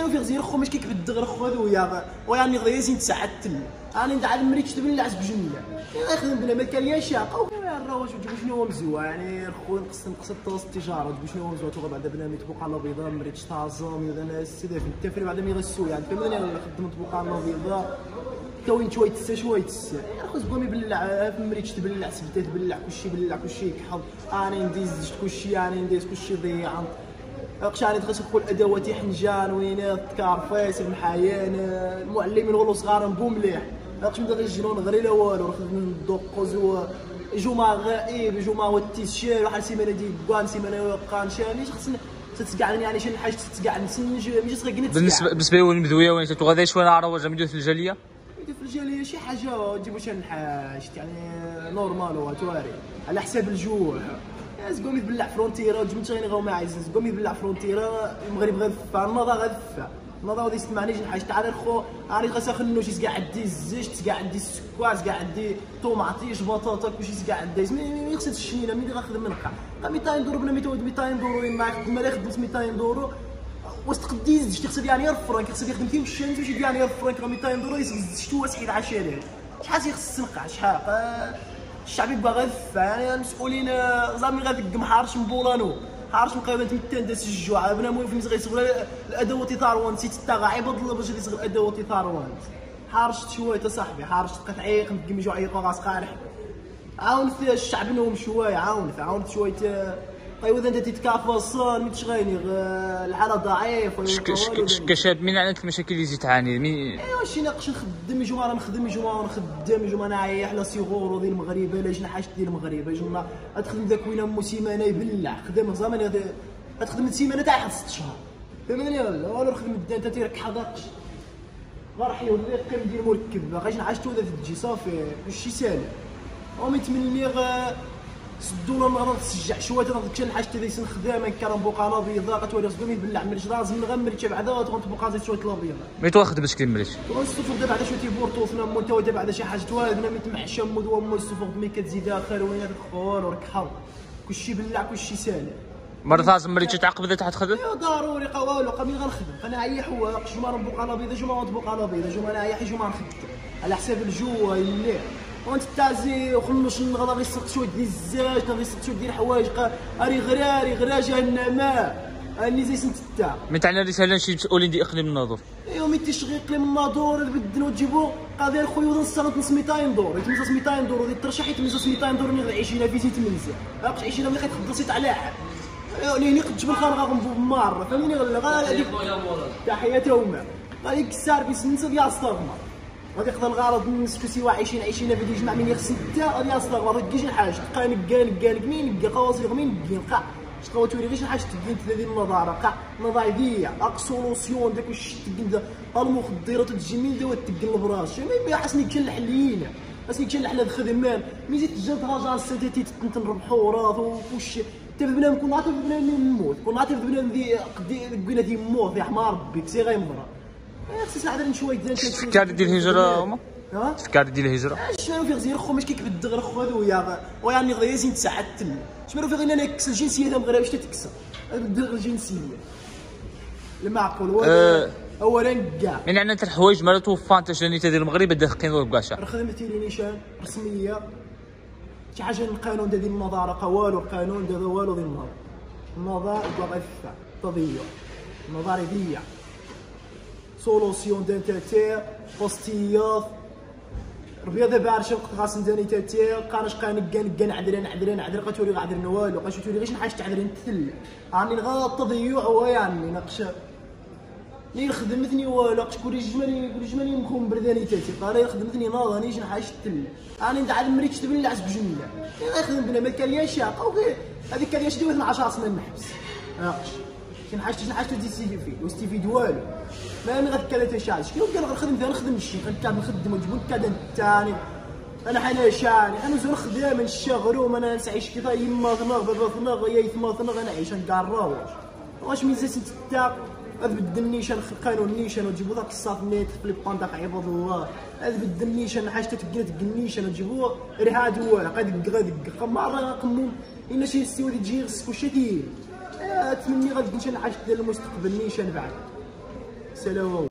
شنو في غزير خو مش كيك بالدغر خو هذا ويا ويا ني غير زين تسعد تل أنا ندعى المريك تبن العز بجنة يخدم بلا ما كان ليا شاقة. الرواج وتجيب شنو هو مزوى يعني خو نقص نقص الطوس التجارة. تجيب شنو هو مزوى تبغى بعد بلا ميتبوق على بيضاء مريك تازم اذا أنا السيده في التفري بعد ما يغسو يعني فهمتني؟ أنا خدمت بوق على بيضاء كوين شوية تسا شوية تسا خص بغا يبلع في مريك تبلع سبته تبلع كلشي بلع كلشي كحظ أنا نديز كلشي أنا نديز كلشي ضيع قشاني تخص كل ادواتي حنجان وينات كارفيس المحايان المعلمين والو صغار نبو مليح. قش مدا الجنون غير لا والو خدم دوقوز جمعة غائب جمعة والتيشير واحد سيمانة دي كوان سيمانة قان شاني خصنا تتقعدني يعني شي حاجة تتقعد نسنج ماشي تغني بالنسبة بالنسبة لي المدويه وين تغادي شوية نعرف واش مدير في الجالية؟ في الجالية شي حاجة تجيبو شي نحاش يعني نورمال وتواري على حساب الجوع. زقوم يبلع فرونتيرا وجبت غير غاو ما عايز زقوم يبلع فرونتيرا المغرب غير فا النضا غير فا. النضا غادي يسمعني شي حاجة تعال خو عاري خنو شي كاع عندي الزيت كاع عندي السكر كاع عندي طوماطيش بطاطا كلشي كاع عندي. مي خصها الشنينه ملي غنخدم من قا. 200 دورو بلا 200 دورو ما لا خدمت 200 دورو. واش تقدي زدت خصها ديال فرانك خصها يخدم فيه الشان تمشي ديال فرانك 200 دورو يزدت شتو سعيد 10000 شحال خص تنقع شحال؟ الشعب يبغى غير يعني المسؤولين زعما غادي محارش مبولانو حارش مقابل تمتان داس الجوع بنا مو في غيصغر الادوات ثاروان نسيت الطاغه عيب الله باش يصغر الادوات ثاروان حارشت شوية صاحبي حارشت بقيت عيق نقمي جوع عيق غاس قارح. عاونت الشعب نوم شوية عاونت عاونت شوية. طيب اذا أنت تتكافى الصون مش غيني الحالة ضعيف كشاب من عندك المشاكل اللي تعاني مين؟ أيوا شي ناقش نخدم يجوا أنا نخدم يجوا نخدم يجوا أنا عايح لا سيغورو ديال المغرب لا جنا حاجة ديال المغرب يجوا تخدم ذاك وين مو سيمانة يبلع. خدم زمان تخدم سيمانة تاع واحد ست شهور. فهمتني ولا ولا نخدم أنت تيرك حداقش. غرحي ولا قيم ديال مركب باغيش نعاش تو تجي؟ صافي شي سالم ومتمني سدونا نهضر تسجع شوية تنهضر كان حاجة سن خدامة كان بوقا بيضاء. قتوري خصهم يبلع مريش راز من غير مريش بعدا تغون تبقى زيت شوية الابيض مي تو خدمت كي مريش السفر. دابا بعدا شوية تيبورطو فينا مو تو دابا بعدا شي حاجة. توالدنا مي تمحشى مو دوا مو السفر. مي كتزيد اخر وين الخور وركحر كلشي بلع كلشي سالي مرة لازم مريتش تعقب إذا تحت خدم؟ ضروري. قوالو قبل غنخدم أنا عيح هو جمعة نبقى بيضة جمعة نطبق بيضة جمعة أنا عيح جمعة نخدم على حساب الجو الليل وانت تازي وخلوش نغدا غير سرق شوية ديال الزاج غير سرق شوية ديال الحوايج أري غراري غرا جهنم. أني زي سنت تا مي تاعنا رساله شي مسؤولين ديال إقليم الناظور. ايوا مي تشغي إقليم الناظور بدلو تجيبو قضيه ودن السنة 200 دور. يتمزا 200 دور ودي الترشيح يتمزا 200 دور اللي غيعيشينا في زيت. منزل باقي عيشينا ملي كتخدم سيت على حال يعني قد جبل خان غنبو بمار. فهمتني ولا؟ غا هذيك تحياتهم غادي كسار بسنسه ديال استغمر غادي يقدر الغرض نسكو سوا عايشين عايشين في يجمع من يخص انت غادي تجي شي حاجة تلقى نكا نكا مين نكا قواصي مين نكا نقع تلقى توري غير شي حاجة انت هذه النظارة قع نظايفيه اك سولوسيون داك واش تجي المخدرات من دوا تجي البراش. ما حسني كان الحليين حسني كان الحلا الخدمان. مي زيد تجاد هاجا سيتي تنربحوا راث وش تبدا بنادم كون عاطف بنادم يموت. كون عاطف بنادم ذي قدي قلنا ذي يموت يا حمار ربي كسي غيمضرب شوية الفكار ديال الهجرة هما؟ الفكار ديال الهجرة؟ شنو في غزير؟ خو مش كيكبد الدغر خو هذا ويا ويعني غدا يزين تسعد تم شنو في غير أنا كسر الجنسية ديال المغرب واش تكسر. الدغر الجنسية. المعقول هو أه اولا كاع. من عندنا الحوايج مالا توفى انت شنو ديال المغرب داخلين دور كاشا خدمتي لي نيشان رسمية. شي حاجة القانون ديال النظاره والو القانون دابا والو ديال النظاره النظاره ضعيفه تضيع نظريه سولوسيون دانتاتير بوستيات ربيا دابا عرفت وقت غاسن داني تاتير قانش قان كان كان عدران عدران عدران قاتوري غادر والو قاش توري غير حاجة تعدرين تثل راني غا التضيع هو يعني نقش لي خدمتني والو قش كوري جمالي كوري جمالي مخوم برداني تاتي قال خدمتني ناض شي حاجة تثل راني ندعى المريك تبن العز بجنة يخدم بنا ما كان ليا شاقه هذيك كان ليا شدي 12 سنه نحبس ناقش كاين حاجة شي حاجة تستفيد فيه واستفيد والو. ما أنا غتكلم تشعل شكون قال غنخدم فيها نخدم الشي؟ غنكاد نخدم ونجيبو الكاد الثاني أنا حنا شاني. أنا زور خدام نشغلو أنا نسعيش كيف يما ثنغ بابا ثنغ يا يثما ثنغ أنا عايش نكراوش واش ميزات تتا بدل النيشان القانون النيشان وتجيبو ذاك الصاف نيت في البانداك عباد الله. بدل النيشان حاجة تتقل تقل النيشان وتجيبو رهاد هو غادي غادي مرة قمون إلا شي سيودي تجي غسكو شتي تمني غادي حاجة ديال المستقبل نيشان بعد سلام